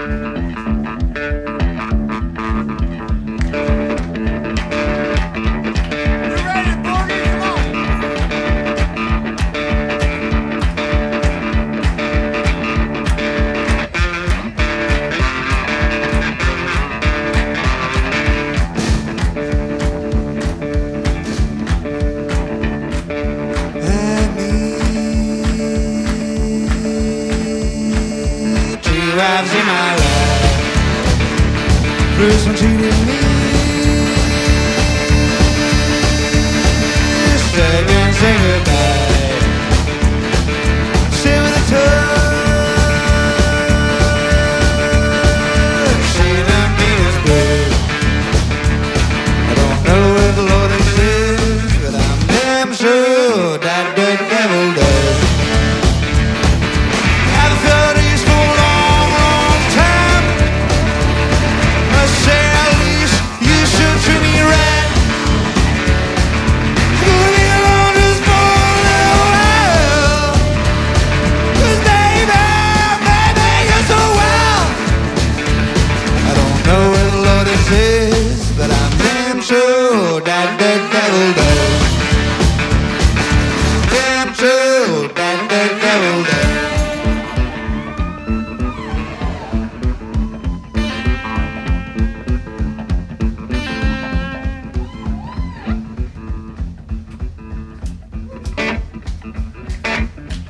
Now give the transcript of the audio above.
I my life. Please don't cheat me. Say and say goodbye. Say with a touch. She done me as good. I don't know where the Lord exists, but I'm damn sure that.